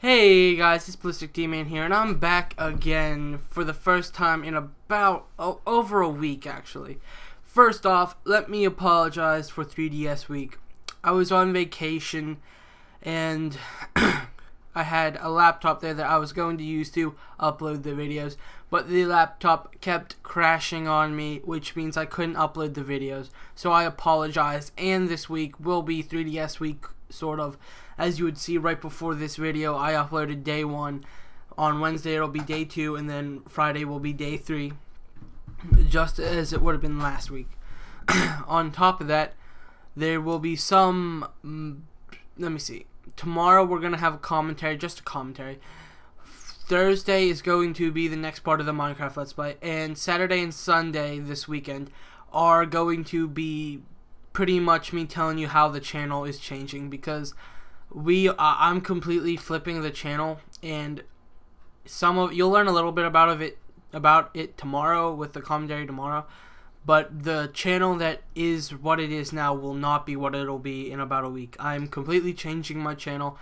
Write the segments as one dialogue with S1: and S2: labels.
S1: Hey guys, it's Ballistic D-Man here, and I'm back again for the first time in about oh, over a week actually. First off, let me apologize for 3DS week. I was on vacation, and I had a laptop there that I was going to use to upload the videos, but the laptop kept crashing on me, which means I couldn't upload the videos. So I apologize, and this week will be 3DS week, sort of. As you would see right before this video, I uploaded day one. On Wednesday, it'll be day two, and then Friday will be day three, just as it would have been last week. on top of that, there will be some. Mm, let me see. Tomorrow, we're going to have a commentary, just a commentary. Thursday is going to be the next part of the Minecraft Let's Play, and Saturday and Sunday this weekend are going to be pretty much me telling you how the channel is changing because we uh, I'm completely flipping the channel and some of you'll learn a little bit about it about it tomorrow with the commentary tomorrow but the channel that is what it is now will not be what it'll be in about a week. I'm completely changing my channel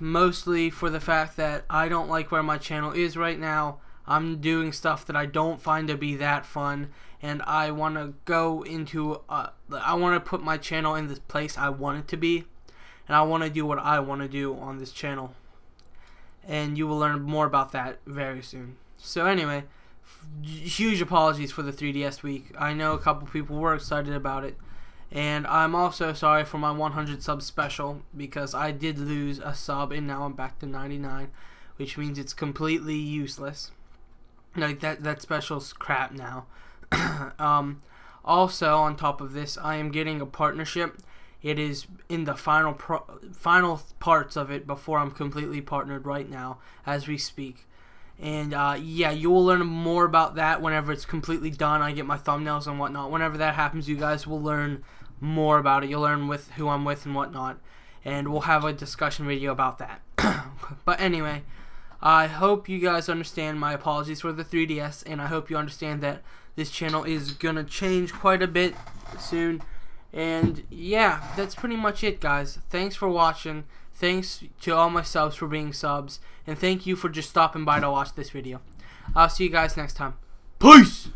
S1: mostly for the fact that I don't like where my channel is right now. I'm doing stuff that I don't find to be that fun and I want to go into uh, I want to put my channel in the place I want it to be and I want to do what I want to do on this channel. And you will learn more about that very soon. So anyway, huge apologies for the 3DS week. I know a couple people were excited about it. And I'm also sorry for my 100 sub special because I did lose a sub and now I'm back to 99, which means it's completely useless. Like that that special's crap now. um, also on top of this, I am getting a partnership it is in the final pro- final parts of it before I'm completely partnered right now as we speak. And uh, yeah, you will learn more about that whenever it's completely done. I get my thumbnails and whatnot. Whenever that happens, you guys will learn more about it. You'll learn with who I'm with and whatnot. And we'll have a discussion video about that. but anyway, I hope you guys understand my apologies for the 3DS. And I hope you understand that this channel is going to change quite a bit soon. And yeah, that's pretty much it, guys. Thanks for watching. Thanks to all my subs for being subs. And thank you for just stopping by to watch this video. I'll see you guys next time. Peace!